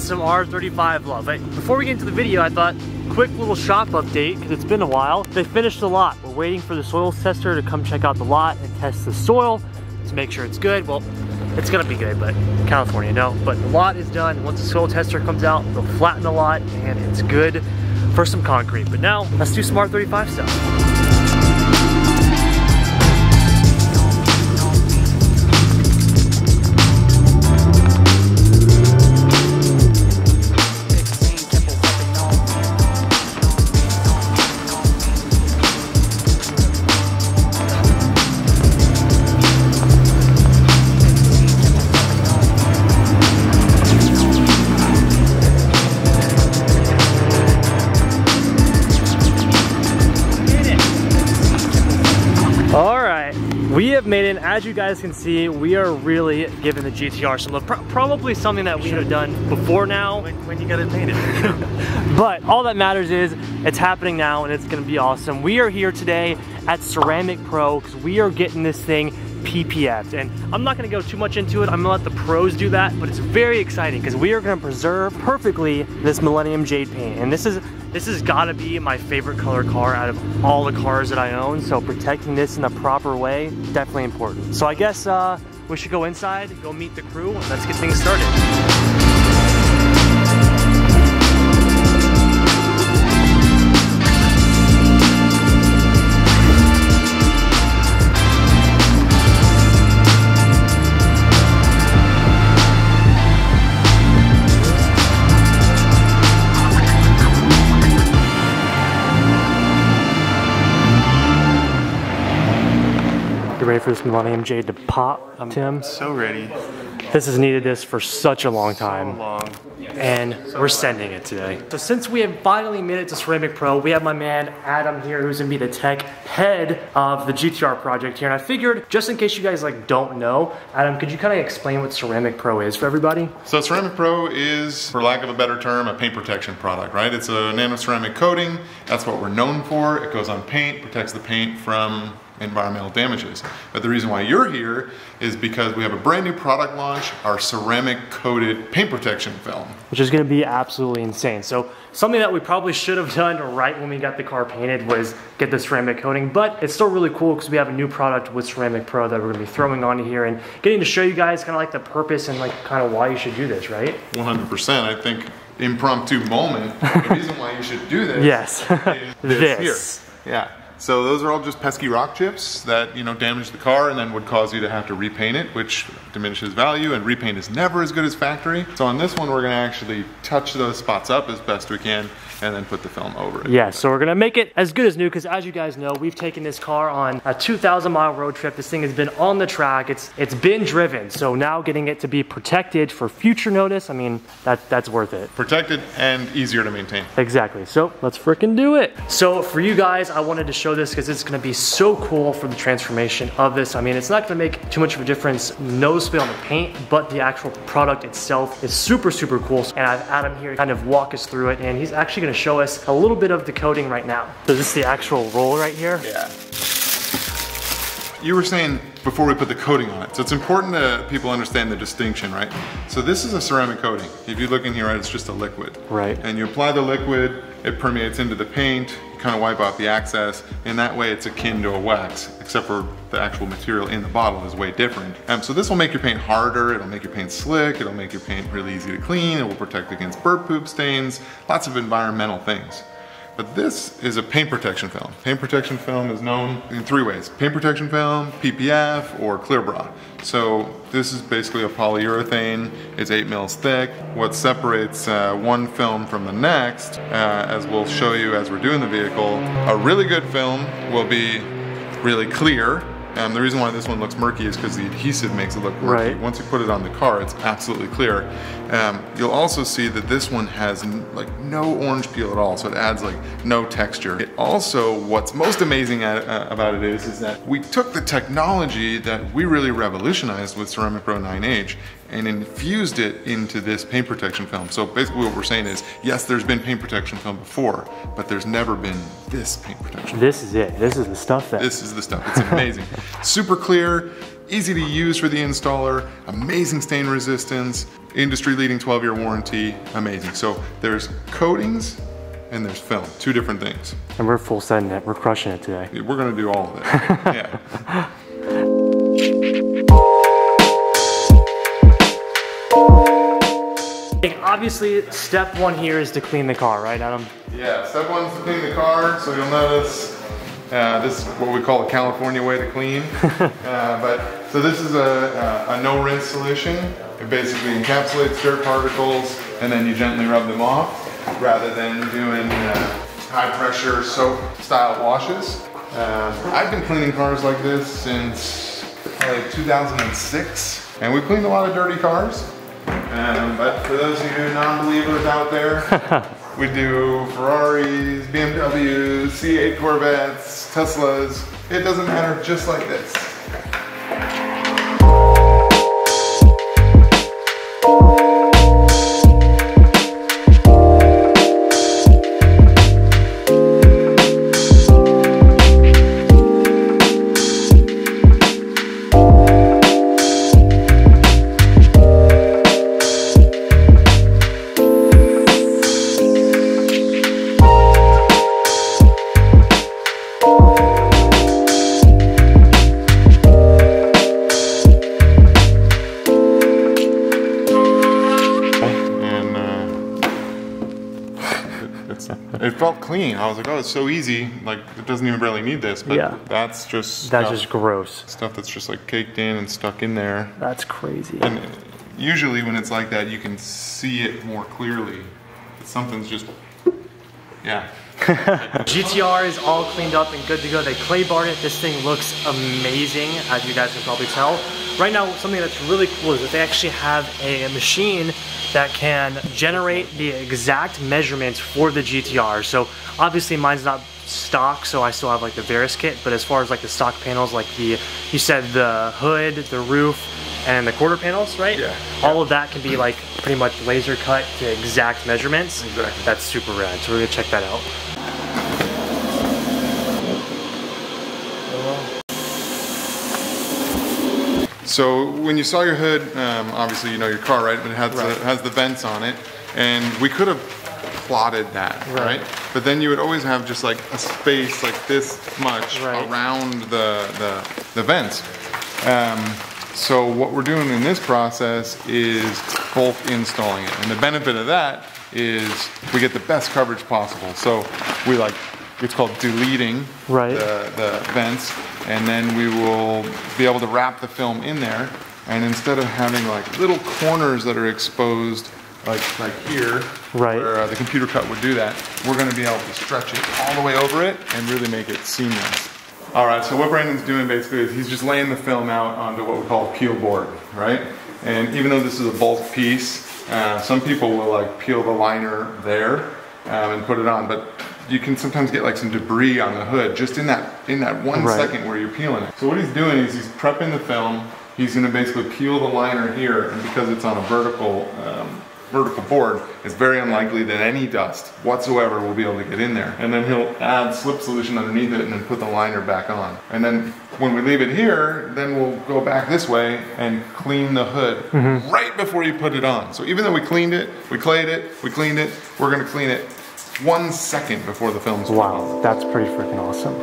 Smart 35 love. Before we get into the video, I thought quick little shop update because it's been a while. They finished the lot. We're waiting for the soil tester to come check out the lot and test the soil to make sure it's good. Well, it's gonna be good, but California, no. But the lot is done. Once the soil tester comes out, they'll flatten the lot and it's good for some concrete. But now, let's do Smart 35 stuff. It, as you guys can see, we are really giving the GTR some love. Pro probably something that we should have done before now. When, when you got it painted. but all that matters is it's happening now and it's gonna be awesome. We are here today at Ceramic Pro because we are getting this thing PPF. And I'm not gonna go too much into it. I'm gonna let the pros do that, but it's very exciting because we are gonna preserve perfectly this Millennium Jade paint. And this is this has gotta be my favorite color car out of all the cars that I own. So protecting this in the proper way, definitely important. So I guess uh, we should go inside, go meet the crew, and let's get things started. Ready for this Millennium Jade to pop, I'm Tim? so ready. This has needed this for such a long time. So long. And so we're sending it today. So since we have finally made it to Ceramic Pro, we have my man Adam here who's gonna be the tech head of the GTR project here. And I figured, just in case you guys like don't know, Adam, could you kind of explain what Ceramic Pro is for everybody? So Ceramic Pro is, for lack of a better term, a paint protection product, right? It's a nano ceramic coating. That's what we're known for. It goes on paint, protects the paint from environmental damages. But the reason why you're here is because we have a brand new product launch, our ceramic coated paint protection film. Which is gonna be absolutely insane. So something that we probably should have done right when we got the car painted was get the ceramic coating, but it's still really cool because we have a new product with Ceramic Pro that we're gonna be throwing on here and getting to show you guys kind of like the purpose and like kind of why you should do this, right? 100%, I think impromptu moment, the reason why you should do this yes. this, this. Here. Yeah. So those are all just pesky rock chips that you know damage the car and then would cause you to have to repaint it, which diminishes value. And repaint is never as good as factory. So on this one, we're going to actually touch those spots up as best we can and then put the film over it. Yeah, so we're gonna make it as good as new because as you guys know, we've taken this car on a 2,000 mile road trip. This thing has been on the track. It's it's been driven. So now getting it to be protected for future notice, I mean, that that's worth it. Protected and easier to maintain. Exactly. So let's freaking do it. So for you guys, I wanted to show this because it's gonna be so cool for the transformation of this. I mean, it's not gonna make too much of a difference noticeably on the paint, but the actual product itself is super, super cool. And I have Adam here kind of walk us through it and he's actually gonna show us a little bit of the coating right now. So this is the actual roll right here? Yeah. You were saying before we put the coating on it. So it's important that people understand the distinction, right? So this is a ceramic coating. If you look in here, right, it's just a liquid. Right. And you apply the liquid, it permeates into the paint, kind of wipe off the excess, and that way it's akin to a wax, except for the actual material in the bottle is way different. Um, so this will make your paint harder, it'll make your paint slick, it'll make your paint really easy to clean, it will protect against bird poop stains, lots of environmental things. But this is a paint protection film. Paint protection film is known in three ways. Paint protection film, PPF, or clear bra. So this is basically a polyurethane. It's eight mils thick. What separates uh, one film from the next, uh, as we'll show you as we're doing the vehicle, a really good film will be really clear um, the reason why this one looks murky is because the adhesive makes it look murky. Right. Once you put it on the car, it's absolutely clear. Um, you'll also see that this one has like no orange peel at all, so it adds like no texture. It also, what's most amazing at, uh, about it is, is that we took the technology that we really revolutionized with Ceramic Pro 9H and infused it into this paint protection film. So basically what we're saying is, yes, there's been paint protection film before, but there's never been this paint protection. This is it. This is the stuff that... This is the stuff. It's amazing. Super clear, easy to use for the installer, amazing stain resistance, industry leading 12 year warranty, amazing. So there's coatings and there's film, two different things. And we're full sending it, we're crushing it today. We're gonna do all of it, yeah. Obviously, step one here is to clean the car, right, Adam? Yeah, step one is to clean the car. So you'll notice uh, this is what we call a California way to clean. uh, but so this is a, a, a no rinse solution. It basically encapsulates dirt particles and then you gently rub them off rather than doing uh, high pressure soap style washes. Uh, I've been cleaning cars like this since probably 2006 and we've cleaned a lot of dirty cars. Um, but for those of you non-believers out there, we do Ferraris, BMWs, C8 Corvettes, Teslas. It doesn't matter, just like this. Felt clean. I was like, oh, it's so easy. Like it doesn't even really need this. But Yeah. that's just That's stuff, just gross. stuff that's just like caked in and stuck in there. That's crazy. And usually when it's like that, you can see it more clearly. Something's just, yeah. GTR is all cleaned up and good to go. They clay barred it. This thing looks amazing, as you guys can probably tell. Right now, something that's really cool is that they actually have a machine that can generate the exact measurements for the GTR. So obviously mine's not stock, so I still have like the Varis kit, but as far as like the stock panels, like the, you said the hood, the roof, and the quarter panels, right? Yeah. All of that can be like pretty much laser cut to exact measurements. Exactly. That's super rad, so we're gonna check that out. So when you saw your hood, um, obviously you know your car, right? But it has, Right. the, has the vents on it. And we could have plotted that, Right. right. But then you would always have just like a space like this much Right. around the, the, the vents. Um, so what we're doing in this process is bulk installing it. And the benefit of that is we get the best coverage possible. So we like, it's called deleting Right. the, the vents and then we will be able to wrap the film in there and instead of having like little corners that are exposed like like here Right. where uh, the computer cut would do that we're going to be able to stretch it all the way over it and really make it seamless all right so what Brandon's doing basically is he's just laying the film out onto what we call a peel board right and even though this is a bulk piece uh, some people will like peel the liner there um, and put it on but you can sometimes get like some debris on the hood just in that in that one Right. second where you're peeling it. So what he's doing is he's prepping the film. He's going to basically peel the liner here, and because it's on a vertical um, vertical board, it's very unlikely that any dust whatsoever will be able to get in there. And then he'll add slip solution underneath it and then put the liner back on. And then when we leave it here, then we'll go back this way and clean the hood right before you put it on. So even though we cleaned it, we clayed it, we cleaned it, we're going to clean it one second before the film's on. That's pretty freaking awesome.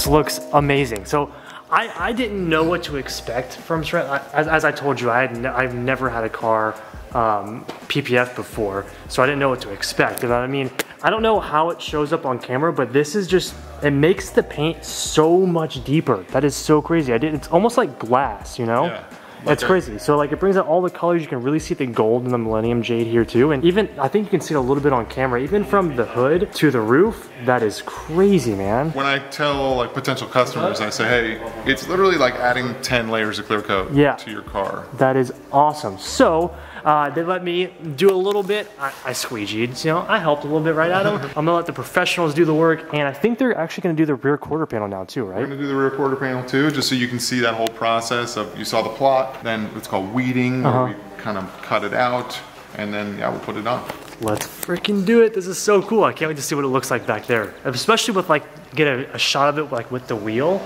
This looks amazing. So I, I didn't know what to expect from Shred. As, as I told you, I had I've never had a car um, PPF before, so I didn't know what to expect. And I mean, I don't know how it shows up on camera, but this is just, it makes the paint so much deeper. That is so crazy. I did, it's almost like glass, you know? Yeah. It's crazy. So like it brings out all the colors. You can really see the gold and the Millennium Jade here too. And even, I think you can see it a little bit on camera, even from the hood to the roof, that is crazy, man. When I tell like potential customers, I say, hey, it's literally like adding 10 layers of clear coat Yeah. to your car. That is awesome. So uh, they let me do a little bit. I, I squeegeed, you know, I helped a little bit right Adam. I'm gonna let the professionals do the work, and I think they're actually gonna do the rear quarter panel now too, right? gonna do the rear quarter panel too, just so you can see that whole process of, you saw the plot, then it's called weeding, where we kind of cut it out, and then, yeah, we'll put it on. Let's freaking do it. This is so cool. I can't wait to see what it looks like back there, especially with like get a, a shot of it like with the wheel.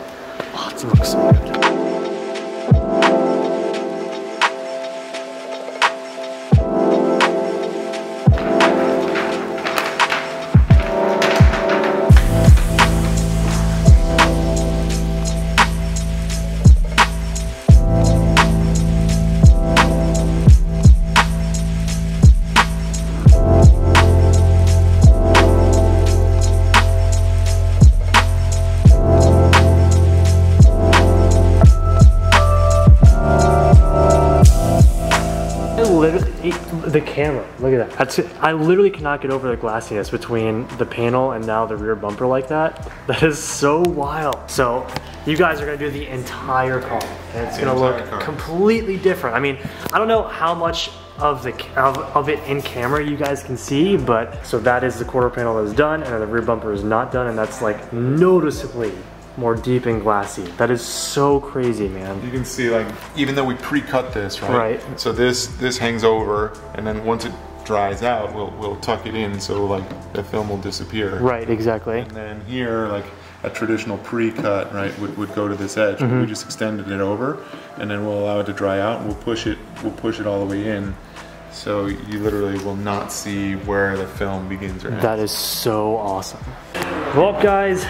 Oh, it looks so good. The camera, look at that. That's, I literally cannot get over the glassiness between the panel and now the rear bumper like that. That is so wild. So you guys are gonna do the entire car and it's The gonna look car. completely different. I mean, I don't know how much of the of, of it in camera you guys can see, but so that is the quarter panel that is done and then the rear bumper is not done and that's like noticeably more deep and glassy. That is so crazy, man. You can see like, even though we pre-cut this, right? Right. So this, this hangs over, and then once it dries out, we'll, we'll tuck it in so like the film will disappear. Right, exactly. And then here, like a traditional pre-cut, right, would, would go to this edge. Mm-hmm. We just extended it over, and then we'll allow it to dry out, and we'll push it, we'll push it all the way in. So you literally will not see where the film begins or ends. That is so awesome. Well, guys,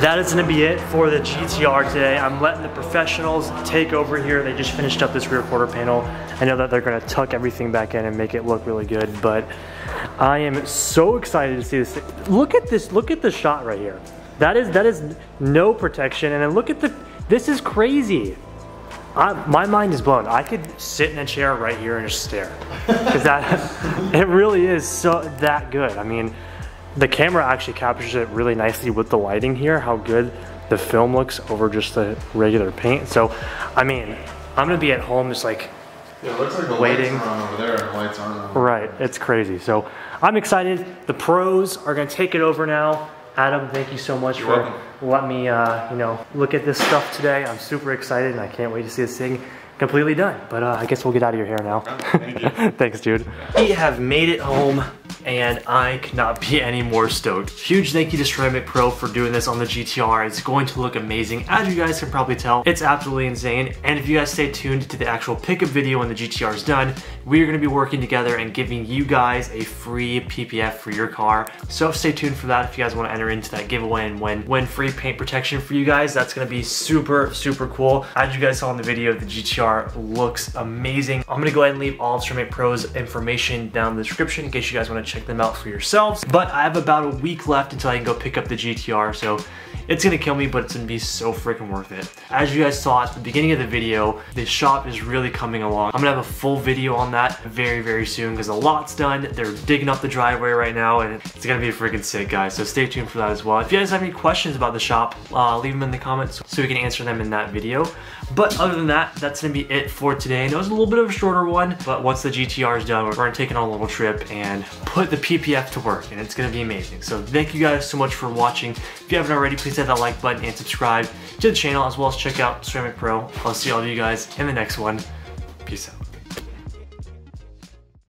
that is gonna be it for the GTR today. I'm letting the professionals take over here. They just finished up this rear quarter panel. I know that they're gonna tuck everything back in and make it look really good, but I am so excited to see this. Look at this, look at the shot right here. That is, that is no protection. And then look at the, this is crazy. I, my mind is blown. I could sit in a chair right here and just stare. Because that, it really is so that good. I mean, the camera actually captures it really nicely with the lighting here, how good the film looks over just the regular paint. So, I mean, I'm gonna be at home just like, Yeah, it looks like the Waiting. lights are on over there, and the lights aren't on. right, it's crazy. So, I'm excited. The pros are gonna take it over now. Adam, thank you so much You're for welcome. letting me, uh, you know, look at this stuff today. I'm super excited and I can't wait to see this thing completely done. But uh, I guess we'll get out of your hair now. Thank you. Thanks, dude. We have made it home and I could not be any more stoked. Huge thank you to Ceramic Pro for doing this on the GTR. It's going to look amazing. As you guys can probably tell, it's absolutely insane. And if you guys stay tuned to the actual pickup video when the GTR is done, we are gonna be working together and giving you guys a free PPF for your car. So stay tuned for that if you guys wanna enter into that giveaway and win, win free paint protection for you guys. That's gonna be super, super cool. As you guys saw in the video, the GTR looks amazing. I'm gonna go ahead and leave all of Pro's information down in the description in case you guys wanna check them out for yourselves. But I have about a week left until I can go pick up the GTR, so it's gonna kill me, but it's gonna be so freaking worth it. As you guys saw at the beginning of the video, the shop is really coming along. I'm gonna have a full video on that very, very soon because a lot's done. They're digging up the driveway right now and it's gonna be freaking sick, guys. So stay tuned for that as well. If you guys have any questions about the shop, uh, leave them in the comments so we can answer them in that video. But other than that, that's gonna be it for today. And it was a little bit of a shorter one, but once the GTR is done, we're gonna take it on a little trip and put the PPF to work and it's gonna be amazing. So thank you guys so much for watching. If you haven't already, please hit that like button and subscribe to the channel as well as check out Ceramic Pro. I'll see all of you guys in the next one. Peace out.